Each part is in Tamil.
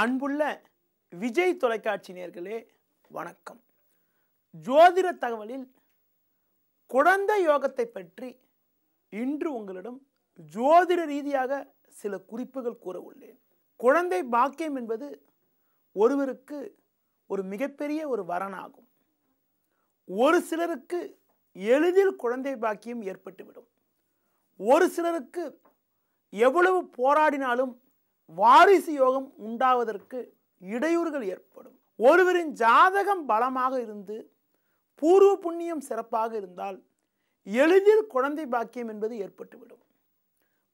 அன்புள்ள விஜய் தொலைக்காட்சி நேர்களே வணக்கம். ஜோதிட தகவலில் குழந்தை யோகத்தை பற்றி இன்று உங்களிடம் ஜோதிட ரீதியாக சில குறிப்புகள் கூற உள்ளேன். குழந்தை பாக்கியம் என்பது ஒருவருக்கு ஒரு மிகப்பெரிய ஒரு வரனாகும். ஒரு சிலருக்கு எளிதில் குழந்தை பாக்கியம் ஏற்பட்டுவிடும். ஒரு சிலருக்கு எவ்வளவு போராடினாலும் வாரிசு யோகம் உண்டாவதற்கு இடையூறுகள் ஏற்படும். ஒருவரின் ஜாதகம் பலமாக இருந்து பூர்வ புண்ணியம் சிறப்பாக இருந்தால் எளிதில் குழந்தை பாக்கியம் என்பது ஏற்பட்டுவிடும்.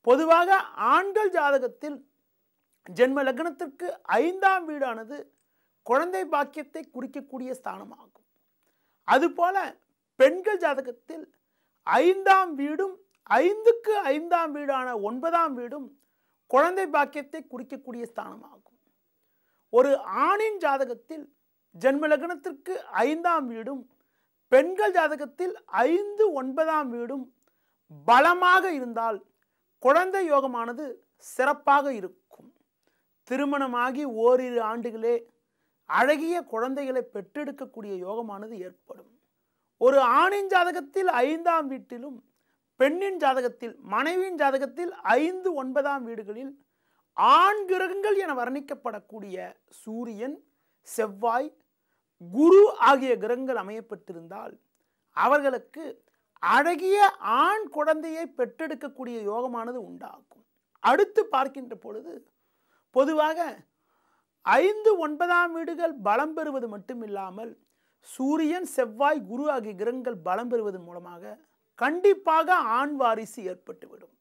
பொதுவாக ஆண்கள் ஜாதகத்தில் ஜென்ம லக்னத்திற்கு ஐந்தாம் வீடானது குழந்தை பாக்கியத்தை குறிக்கக்கூடிய ஸ்தானமாகும். அதுபோல பெண்கள் ஜாதகத்தில் ஐந்தாம் வீடும் ஐந்துக்கு ஐந்தாம் வீடான ஒன்பதாம் வீடும் குழந்தை பாக்கியத்தை குறிக்கக்கூடிய ஸ்தானமாகும். ஒரு ஆணின் ஜாதகத்தில் ஜென்மலக்னத்திற்கு ஐந்தாம் வீடும் பெண்கள் ஜாதகத்தில் ஐந்து ஒன்பதாம் வீடும் பலமாக இருந்தால் குழந்தை யோகமானது சிறப்பாக இருக்கும். திருமணமாகி ஓரிரு ஆண்டுகளே அழகிய குழந்தைகளை பெற்றெடுக்கக்கூடிய யோகமானது ஏற்படும். ஒரு ஆணின் ஜாதகத்தில் ஐந்தாம் வீட்டிலும் பெண்ணின் ஜாதகத்தில் மனைவியின் ஜாதகத்தில் ஐந்து ஒன்பதாம் வீடுகளில் ஆண் கிரகங்கள் என வர்ணிக்கப்படக்கூடிய சூரியன் செவ்வாய் குரு ஆகிய கிரகங்கள் அமையப்பட்டிருந்தால் அவர்களுக்கு அழகிய ஆண் குழந்தையை பெற்றெடுக்கக்கூடிய யோகமானது உண்டாகும். அடுத்து பார்க்கின்ற பொழுது பொதுவாக ஐந்து ஒன்பதாம் வீடுகள் பலம் பெறுவது மட்டுமில்லாமல் சூரியன் செவ்வாய் குரு ஆகிய கிரகங்கள் பலம் பெறுவதன் மூலமாக கண்டிப்பாக ஆண் வாரிசு ஏற்பட்டுவிடும்.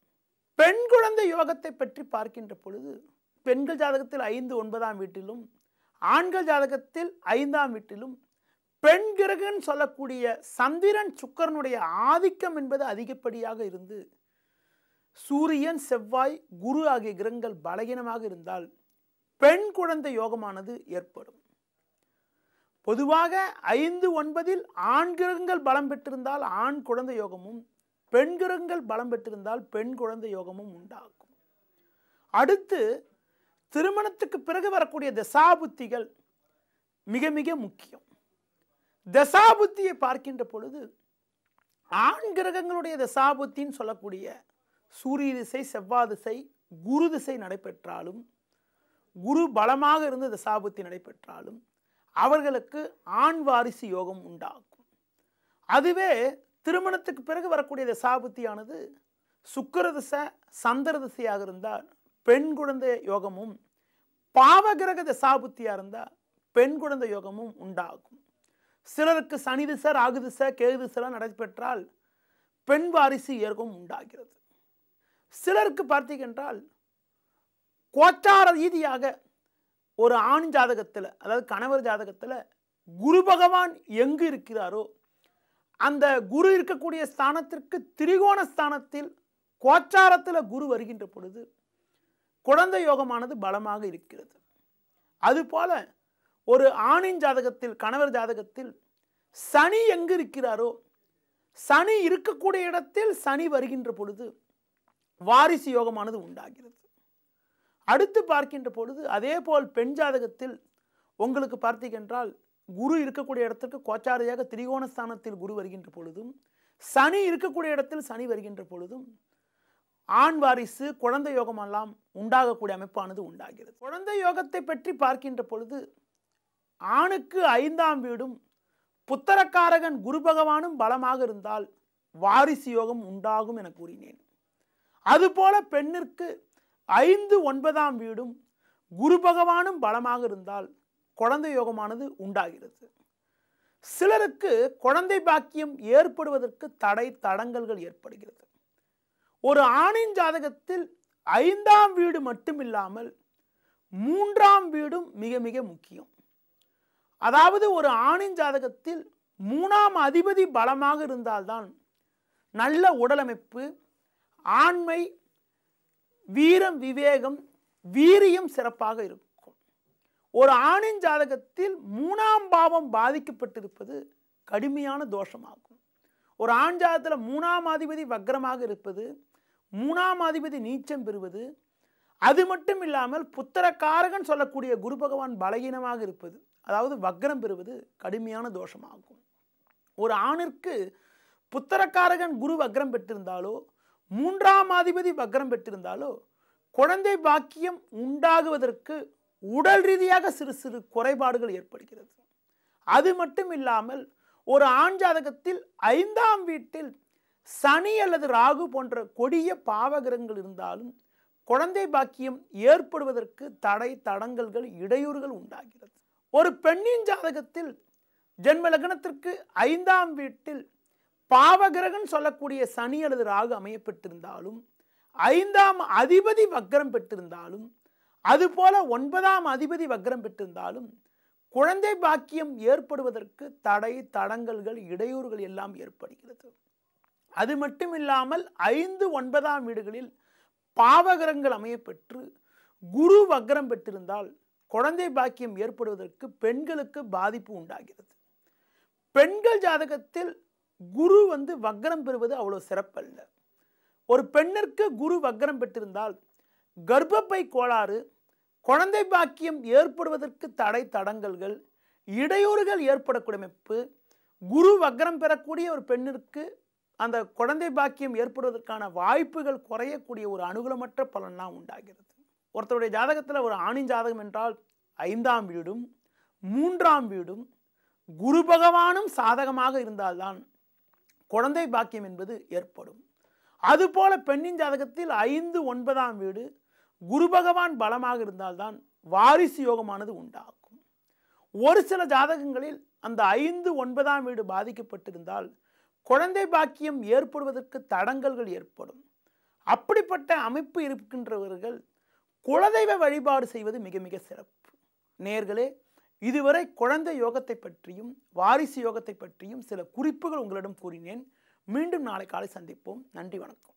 பெண் குழந்தை யோகத்தை பற்றி பார்க்கின்ற பொழுது பெண்கள் ஜாதகத்தில் ஐந்து ஒன்பதாம் வீட்டிலும் ஆண்கள் ஜாதகத்தில் ஐந்தாம் வீட்டிலும் பெண் கிரகன் சொல்லக்கூடிய சந்திரன் சுக்கரனுடைய ஆதிக்கம் என்பது அதிகப்படியாக இருந்து சூரியன் செவ்வாய் குரு ஆகிய கிரகங்கள் பலகீனமாக இருந்தால் பெண் குழந்தை யோகமானது ஏற்படும். பொதுவாக ஐந்து ஒன்பதில் ஆண் கிரகங்கள் பலம் பெற்றிருந்தால் ஆண் குழந்தை யோகமும் பெண் கிரகங்கள் பலம் பெற்றிருந்தால் பெண் குழந்தை யோகமும் உண்டாகும். அடுத்து திருமணத்துக்கு பிறகு வரக்கூடிய தசாபுத்திகள் மிக மிக முக்கியம். தசாபுத்தியை பார்க்கின்ற பொழுது ஆண் கிரகங்களுடைய தசாபுத்தின்னு சொல்லக்கூடிய சூரிய திசை செவ்வாய் திசை குரு திசை நடைபெற்றாலும் குரு பலமாக இருந்து தசாபுத்தி நடைபெற்றாலும் அவர்களுக்கு ஆண் வாரிசு யோகம் உண்டாகும். அதுவே திருமணத்துக்கு பிறகு வரக்கூடிய தசாபுத்தியானது சுக்கர சந்திரதசையாக இருந்தால் பெண் குழந்தை யோகமும் பாவகிரக தசாபுத்தியாக இருந்தால் பெண் குழந்தை யோகமும் உண்டாகும். சிலருக்கு சனி திசை ராகு திசை கேது திசைலாம் நடைபெற்றால் பெண் வாரிசு இயற்கும் உண்டாகிறது. சிலருக்கு பார்த்தீங்கன்றால் கோச்சார ரீதியாக ஒரு ஆண் ஜாதகத்தில் அதாவது கணவர் ஜாதகத்தில் குரு பகவான் எங்கு இருக்கிறாரோ அந்த குரு இருக்கக்கூடிய ஸ்தானத்திற்கு திரிகோண ஸ்தானத்தில் கோச்சாரத்தில் குரு வருகின்ற பொழுது குழந்தை யோகமானது பலமாக இருக்கிறது. அதுபோல ஒரு ஆணின் ஜாதகத்தில் கணவர் ஜாதகத்தில் சனி எங்கு இருக்கிறாரோ சனி இருக்கக்கூடிய இடத்தில் சனி வருகின்ற பொழுது வாரிசு யோகமானது உண்டாகிறது. அடுத்து பார்க்கின்ற பொழுது அதே போல் பெண் ஜாதகத்தில் உங்களுக்கு பார்த்தீங்கன்றால் குரு இருக்கக்கூடிய இடத்துக்கு கோச்சாரியாக திரிகோணஸ்தானத்தில் குரு வருகின்ற பொழுதும் சனி இருக்கக்கூடிய இடத்தில் சனி வருகின்ற பொழுதும் ஆண் வாரிசு குழந்தை யோகமெல்லாம் உண்டாகக்கூடிய அமைப்பானது உண்டாகிறது. குழந்தை யோகத்தை பற்றி பார்க்கின்ற பொழுது ஆணுக்கு ஐந்தாம் வீடும் புத்தரக்காரகன் குரு பகவானும் பலமாக இருந்தால் வாரிசு யோகம் உண்டாகும் என கூறினேன். அதுபோல பெண்ணிற்கு ஐந்து ஒன்பதாம் வீடும் குரு பகவானும் பலமாக இருந்தால் குழந்தை யோகமானது உண்டாகிறது. சிலருக்கு குழந்தை பாக்கியம் ஏற்படுவதற்கு தடை தடங்கல்கள் ஏற்படுகிறது. ஒரு ஆணின் ஜாதகத்தில் ஐந்தாம் வீடு மட்டுமில்லாமல் மூன்றாம் வீடும் மிக மிக முக்கியம். அதாவது ஒரு ஆணின் ஜாதகத்தில் மூணாம் அதிபதி பலமாக இருந்தால்தான் நல்ல உடலமைப்பு ஆண்மை வீரம் விவேகம் வீரியம் சிறப்பாக இருக்கும். ஒரு ஆணின் ஜாதகத்தில் மூணாம் பாவம் பாதிக்கப்பட்டிருப்பது கடுமையான தோஷமாகும். ஒரு ஆண் ஜாதகத்தில் மூணாம் அதிபதி வக்ரமாக இருப்பது மூணாம் அதிபதி நீச்சம் பெறுவது அது மட்டும் இல்லாமல் புத்திரக்காரகன் சொல்லக்கூடிய குரு பகவான் பலகீனமாக இருப்பது அதாவது வக்ரம் பெறுவது கடுமையான தோஷமாகும். ஒரு ஆணிற்கு புத்திரக்காரகன் குரு வக்ரம் பெற்றிருந்தாலோ மூன்றாம் அதிபதி வக்ரம் பெற்றிருந்தாலோ குழந்தை பாக்கியம் உண்டாகுவதற்கு உடல் ரீதியாக சிறு சிறு குறைபாடுகள் ஏற்படுகிறது. அது மட்டும் இல்லாமல் ஒரு ஆண் ஜாதகத்தில் ஐந்தாம் வீட்டில் சனி அல்லது ராகு போன்ற கொடிய பாவகிரகங்கள் இருந்தாலும் குழந்தை பாக்கியம் ஏற்படுவதற்கு தடை தடங்கல்கள் இடையூறுகள் உண்டாகிறது. ஒரு பெண்ணின் ஜாதகத்தில் ஜென்ம லக்னத்திற்கு ஐந்தாம் வீட்டில் பாவகிரகன் சொல்லக்கூடிய சனி அல்லது ராகு அமையப்பட்டிருந்தாலும் ஐந்தாம் அதிபதி வக்ரம் பெற்றிருந்தாலும் அதுபோல ஒன்பதாம் அதிபதி வக்ரம் பெற்றிருந்தாலும் குழந்தை பாக்கியம் ஏற்படுவதற்கு தடை தடங்கல்கள் இடையூறுகள் எல்லாம் ஏற்படுகிறது. அது மட்டும் இல்லாமல் ஐந்து ஒன்பதாம் வீடுகளில் பாவகரங்கள் அமையப்பெற்று குரு வக்ரம் பெற்றிருந்தால் குழந்தை பாக்கியம் ஏற்படுவதற்கு பெண்களுக்கு பாதிப்பு உண்டாகிறது. பெண்கள் ஜாதகத்தில் குரு வந்து வக்ரம் பெறுவது அவ்வளோ சிறப்பல்ல. ஒரு பெண்ணிற்கு குரு வக்ரம் பெற்றிருந்தால் கர்ப்பப்பை கோளாறு குழந்தை பாக்கியம் ஏற்படுவதற்கு தடை தடங்கல்கள் இடையூறுகள் ஏற்படக்கூடிய அமைப்பு குரு வக்ரம் பெறக்கூடிய ஒரு பெண்ணிற்கு அந்த குழந்தை பாக்கியம் ஏற்படுவதற்கான வாய்ப்புகள் குறையக்கூடிய ஒரு அனுகூலமற்ற பலன்லாம் உண்டாகிறது. ஒருத்தருடைய ஜாதகத்தில் ஒரு ஆணின் ஜாதகம் என்றால் ஐந்தாம் வீடும் மூன்றாம் வீடும் குரு பகவானும் சாதகமாக இருந்தால்தான் குழந்தை பாக்கியம் என்பது ஏற்படும். அதுபோல பெண்ணின் ஜாதகத்தில் ஐந்து ஒன்பதாம் வீடு குரு பகவான் பலமாக இருந்தால்தான் வாரிசு யோகமானது உண்டாகும். ஒரு சில ஜாதகங்களில் அந்த ஐந்து ஒன்பதாம் வீடு பாதிக்கப்பட்டிருந்தால் குழந்தை பாக்கியம் ஏற்படுவதற்கு தடங்கல்கள் ஏற்படும். அப்படிப்பட்ட அமைப்பு இருக்கின்றவர்கள் குலதெய்வ வழிபாடு செய்வது மிக மிக சிறப்பு. நேர்களே இதுவரை குழந்தை யோகத்தை பற்றியும் வாரிசு யோகத்தை பற்றியும் சில குறிப்புகள் உங்களிடம் கூறினேன். மீண்டும் நாளை காலை சந்திப்போம். நன்றி வணக்கம்.